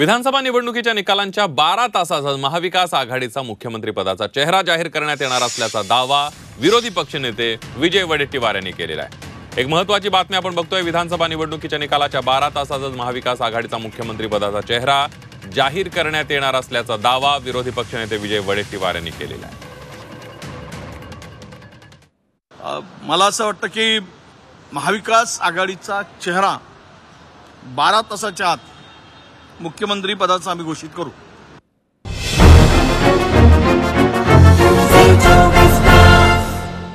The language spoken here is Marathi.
विधानसभा निवडणुकीच्या निकालांच्या बारा तासाचा महाविकास आघाडीचा मुख्यमंत्रीपदाचा चेहरा जाहीर करण्यात येणार असल्याचा दावा विरोधी पक्षनेते विजय वडेट्टीवार यांनी केलेला आहे. एक महत्वाची बातमी आपण बघतोय विधानसभा निवडणुकीच्या निकालाच्या बारा तासातच महाविकास आघाडीचा मुख्यमंत्रीपदाचा चेहरा जाहीर करण्यात येणार असल्याचा दावा विरोधी पक्षनेते विजय वडेट्टीवार यांनी केलेला आहे. मला असं वाटतं की महाविकास आघाडीचा चेहरा बारा तासाच्या आत मुख्यमंत्री पदा आम्ही घोषित करू.